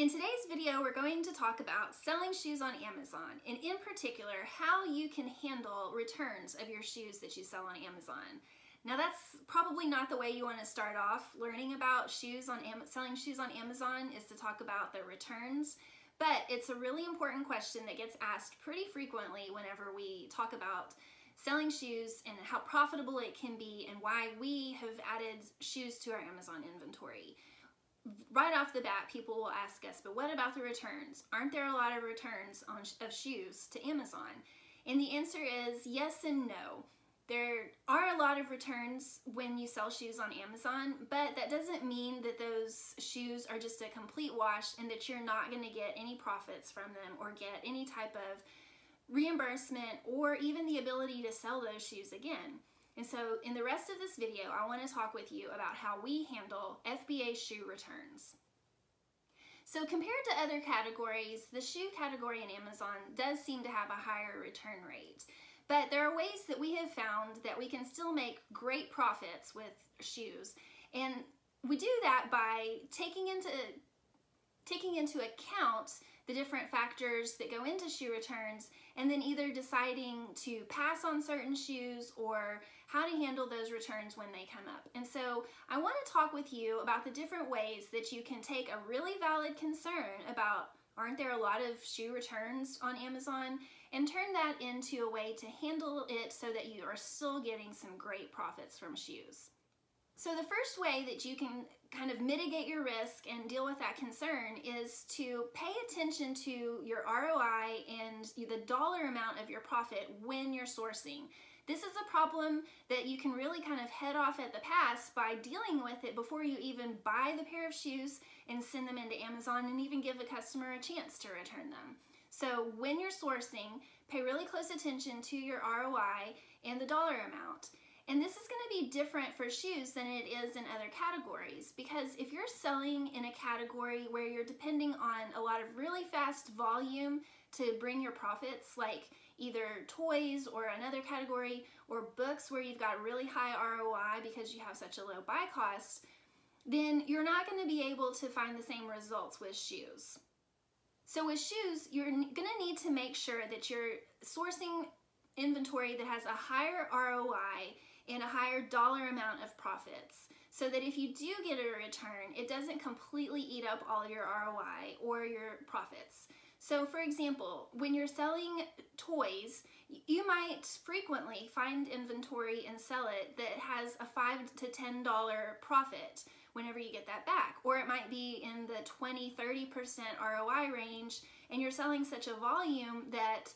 In today's video, we're going to talk about selling shoes on Amazon, and in particular, how you can handle returns of your shoes that you sell on Amazon. Now that's probably not the way you want to start off learning about shoes on Am selling shoes on Amazon is to talk about the returns, but it's a really important question that gets asked pretty frequently whenever we talk about selling shoes and how profitable it can be and why we have added shoes to our Amazon inventory right off the bat, people will ask us, but what about the returns? Aren't there a lot of returns on, of shoes to Amazon? And the answer is yes and no. There are a lot of returns when you sell shoes on Amazon, but that doesn't mean that those shoes are just a complete wash and that you're not going to get any profits from them or get any type of reimbursement or even the ability to sell those shoes again. And so in the rest of this video, I want to talk with you about how we handle FBA shoe returns. So compared to other categories, the shoe category in Amazon does seem to have a higher return rate. But there are ways that we have found that we can still make great profits with shoes. And we do that by taking into taking into account the different factors that go into shoe returns and then either deciding to pass on certain shoes or how to handle those returns when they come up. And so I want to talk with you about the different ways that you can take a really valid concern about aren't there a lot of shoe returns on Amazon and turn that into a way to handle it so that you are still getting some great profits from shoes. So the first way that you can kind of mitigate your risk and deal with that concern is to pay attention to your ROI and the dollar amount of your profit when you're sourcing. This is a problem that you can really kind of head off at the pass by dealing with it before you even buy the pair of shoes and send them into Amazon and even give the customer a chance to return them. So when you're sourcing, pay really close attention to your ROI and the dollar amount. And this is going to be different for shoes than it is in other categories because if you're selling in a category where you're depending on a lot of really fast volume to bring your profits, like either toys or another category, or books where you've got really high ROI because you have such a low buy cost, then you're not going to be able to find the same results with shoes. So with shoes, you're going to need to make sure that you're sourcing inventory that has a higher ROI and a higher dollar amount of profits so that if you do get a return, it doesn't completely eat up all your ROI or your profits. So for example, when you're selling toys, you might frequently find inventory and sell it that has a five to $10 profit whenever you get that back. Or it might be in the 20, 30% ROI range and you're selling such a volume that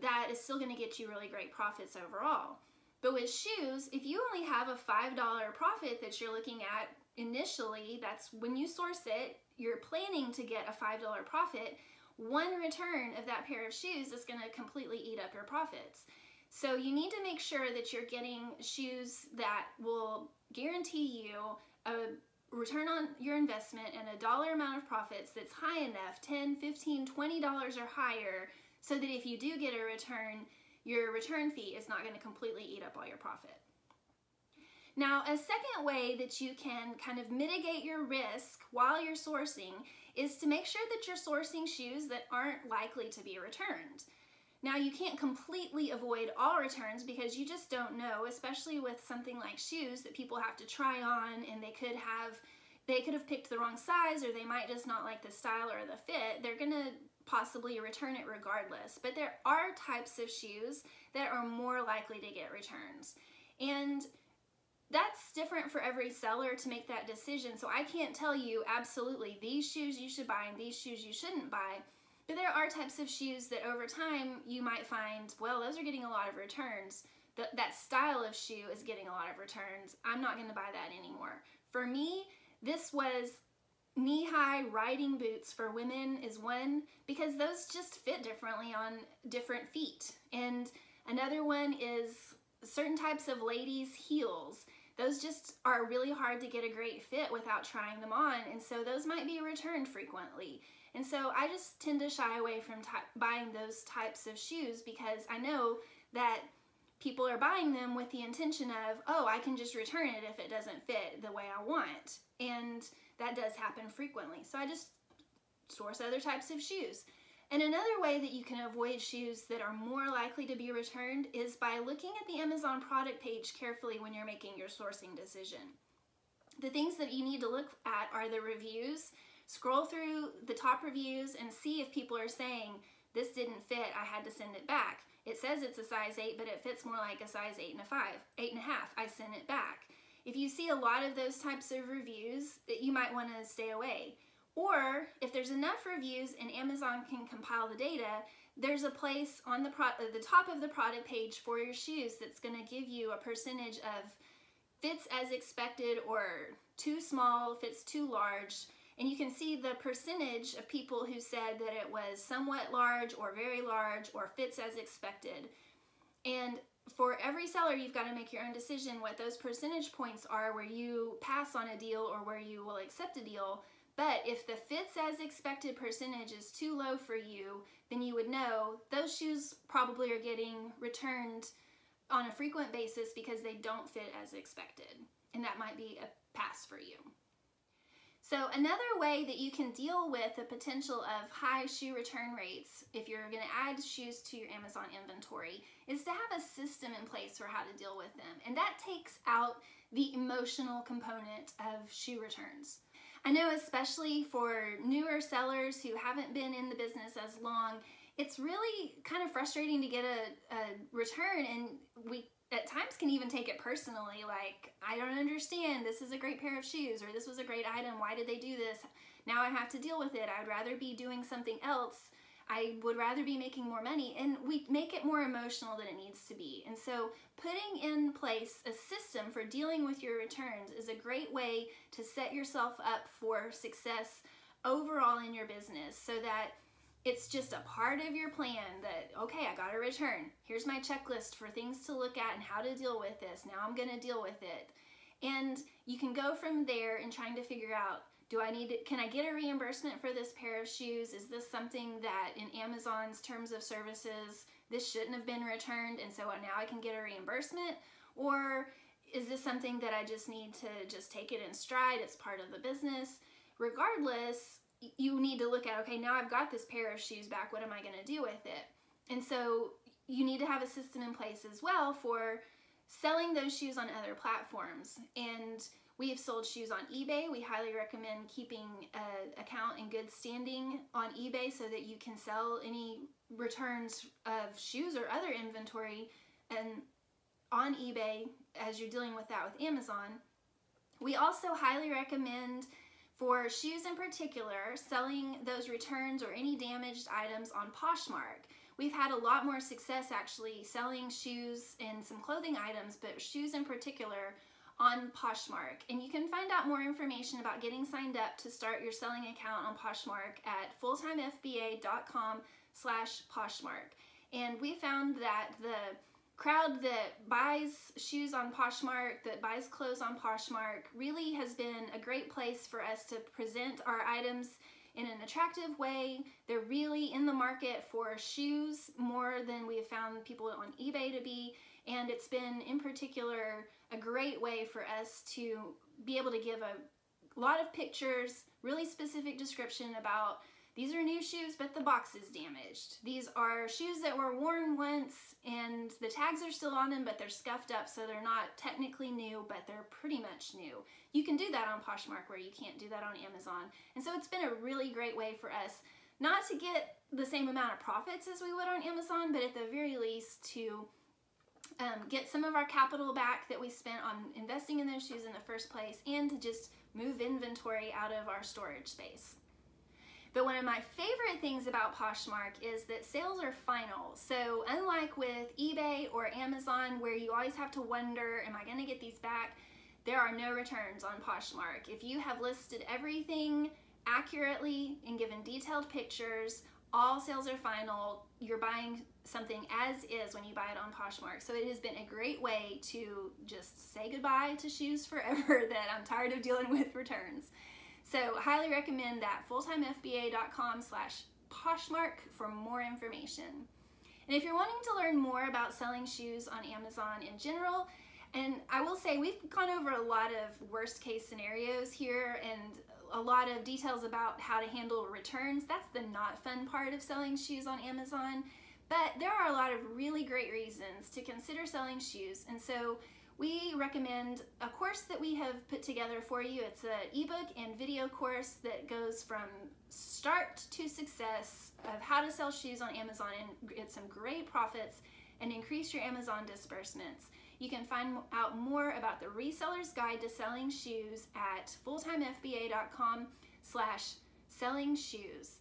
that is still gonna get you really great profits overall. But with shoes, if you only have a $5 profit that you're looking at initially, that's when you source it, you're planning to get a $5 profit, one return of that pair of shoes is gonna completely eat up your profits. So you need to make sure that you're getting shoes that will guarantee you a return on your investment and a dollar amount of profits that's high enough, 10, 15, 20 dollars or higher, so that if you do get a return, your return fee is not going to completely eat up all your profit. Now, a second way that you can kind of mitigate your risk while you're sourcing is to make sure that you're sourcing shoes that aren't likely to be returned. Now, you can't completely avoid all returns because you just don't know, especially with something like shoes that people have to try on and they could have they could have picked the wrong size or they might just not like the style or the fit. They're going to possibly return it regardless. But there are types of shoes that are more likely to get returns. And that's different for every seller to make that decision. So I can't tell you absolutely these shoes you should buy and these shoes you shouldn't buy. But there are types of shoes that over time you might find, well, those are getting a lot of returns. Th that style of shoe is getting a lot of returns. I'm not going to buy that anymore. For me, this was knee-high riding boots for women is one because those just fit differently on different feet. And another one is certain types of ladies' heels. Those just are really hard to get a great fit without trying them on, and so those might be returned frequently. And so I just tend to shy away from buying those types of shoes because I know that people are buying them with the intention of, oh, I can just return it if it doesn't fit the way I want. And that does happen frequently. So I just source other types of shoes. And another way that you can avoid shoes that are more likely to be returned is by looking at the Amazon product page carefully when you're making your sourcing decision. The things that you need to look at are the reviews. Scroll through the top reviews and see if people are saying, this didn't fit, I had to send it back. It says it's a size 8, but it fits more like a size 8 and a 5, 8 and a half. I sent it back. If you see a lot of those types of reviews, that you might want to stay away. Or if there's enough reviews and Amazon can compile the data, there's a place on the, the top of the product page for your shoes that's going to give you a percentage of fits as expected or too small, fits too large. And you can see the percentage of people who said that it was somewhat large or very large or fits as expected. And for every seller, you've got to make your own decision what those percentage points are where you pass on a deal or where you will accept a deal but if the fits as expected percentage is too low for you, then you would know those shoes probably are getting returned on a frequent basis because they don't fit as expected. And that might be a pass for you. So another way that you can deal with the potential of high shoe return rates if you're going to add shoes to your Amazon inventory is to have a system in place for how to deal with them. And that takes out the emotional component of shoe returns. I know especially for newer sellers who haven't been in the business as long, it's really kind of frustrating to get a, a return and we at times can even take it personally like I don't understand. This is a great pair of shoes or this was a great item. Why did they do this? Now I have to deal with it. I'd rather be doing something else. I would rather be making more money. And we make it more emotional than it needs to be. And so putting in place a system for dealing with your returns is a great way to set yourself up for success overall in your business so that it's just a part of your plan that, okay, I got a return. Here's my checklist for things to look at and how to deal with this. Now I'm going to deal with it. And you can go from there and trying to figure out do I need can I get a reimbursement for this pair of shoes? Is this something that in Amazon's terms of services, this shouldn't have been returned and so now I can get a reimbursement? Or is this something that I just need to just take it in stride? It's part of the business. Regardless, you need to look at, okay, now I've got this pair of shoes back. What am I going to do with it? And so you need to have a system in place as well for selling those shoes on other platforms. And we have sold shoes on eBay. We highly recommend keeping an account in good standing on eBay so that you can sell any returns of shoes or other inventory and on eBay as you're dealing with that with Amazon. We also highly recommend for shoes in particular, selling those returns or any damaged items on Poshmark. We've had a lot more success actually selling shoes and some clothing items, but shoes in particular on Poshmark. And you can find out more information about getting signed up to start your selling account on Poshmark at fulltimefba.com slash Poshmark. And we found that the crowd that buys shoes on Poshmark, that buys clothes on Poshmark, really has been a great place for us to present our items in an attractive way. They're really in the market for shoes more than we have found people on eBay to be. And it's been, in particular, a great way for us to be able to give a lot of pictures, really specific description about these are new shoes, but the box is damaged. These are shoes that were worn once and the tags are still on them, but they're scuffed up, so they're not technically new, but they're pretty much new. You can do that on Poshmark where you can't do that on Amazon. And so it's been a really great way for us not to get the same amount of profits as we would on Amazon, but at the very least to um, get some of our capital back that we spent on investing in those shoes in the first place and to just move inventory out of our storage space. But one of my favorite things about Poshmark is that sales are final. So unlike with eBay or Amazon where you always have to wonder, am I gonna get these back? There are no returns on Poshmark. If you have listed everything accurately and given detailed pictures, all sales are final. You're buying something as is when you buy it on Poshmark. So it has been a great way to just say goodbye to shoes forever that I'm tired of dealing with returns. So highly recommend that fulltimefba.com slash Poshmark for more information. And if you're wanting to learn more about selling shoes on Amazon in general, and I will say we've gone over a lot of worst case scenarios here and a lot of details about how to handle returns. That's the not fun part of selling shoes on Amazon. But there are a lot of really great reasons to consider selling shoes. And so we recommend a course that we have put together for you. It's an ebook and video course that goes from start to success of how to sell shoes on Amazon and get some great profits and increase your Amazon disbursements. You can find out more about the Reseller's Guide to Selling Shoes at fulltimefba.com slash selling shoes.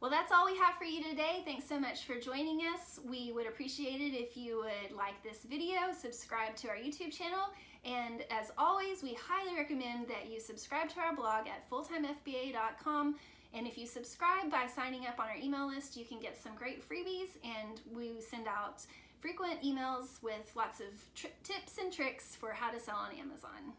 Well, that's all we have for you today. Thanks so much for joining us. We would appreciate it if you would like this video, subscribe to our YouTube channel, and as always, we highly recommend that you subscribe to our blog at fulltimefba.com. And if you subscribe by signing up on our email list, you can get some great freebies, and we send out frequent emails with lots of tips and tricks for how to sell on Amazon.